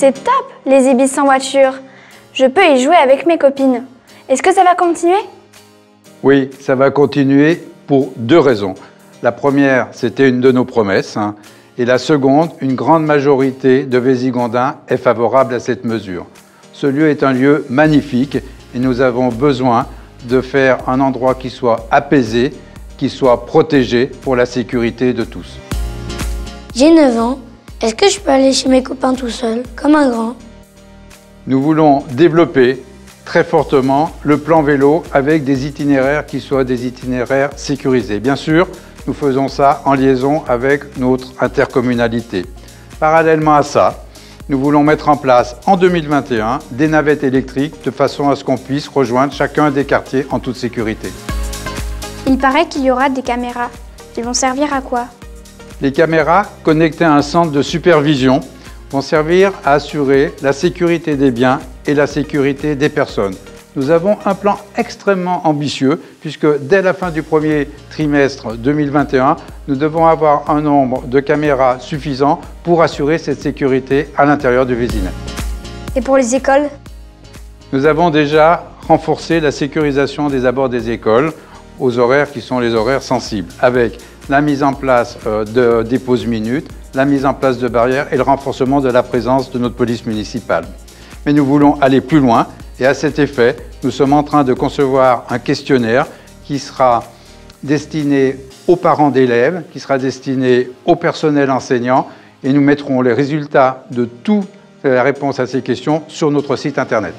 c'est top, les ibis sans voiture. Je peux y jouer avec mes copines. Est-ce que ça va continuer? Oui, ça va continuer pour deux raisons. La première, c'était une de nos promesses. hein. Et la seconde, une grande majorité de Vésigondins est favorable à cette mesure. Ce lieu est un lieu magnifique et nous avons besoin de faire un endroit qui soit apaisé, qui soit protégé pour la sécurité de tous. J'ai 9 ans. Est-ce que je peux aller chez mes copains tout seul, comme un grand? Nous voulons développer très fortement le plan vélo avec des itinéraires qui soient des itinéraires sécurisés. Bien sûr, nous faisons ça en liaison avec notre intercommunalité. Parallèlement à ça, nous voulons mettre en place en 2021 des navettes électriques de façon à ce qu'on puisse rejoindre chacun des quartiers en toute sécurité. Il paraît qu'il y aura des caméras. Ils vont servir à quoi? Les caméras connectées à un centre de supervision vont servir à assurer la sécurité des biens et la sécurité des personnes. Nous avons un plan extrêmement ambitieux puisque dès la fin du premier trimestre 2021, nous devons avoir un nombre de caméras suffisant pour assurer cette sécurité à l'intérieur du Vésinet. Et pour les écoles? Nous avons déjà renforcé la sécurisation des abords des écoles aux horaires qui sont les horaires sensibles, avec la mise en place euh, de, des pauses minutes, la mise en place de barrières et le renforcement de la présence de notre police municipale. Mais nous voulons aller plus loin et à cet effet, nous sommes en train de concevoir un questionnaire qui sera destiné aux parents d'élèves, qui sera destiné au personnel enseignant et nous mettrons les résultats de toutes les réponses à ces questions sur notre site internet.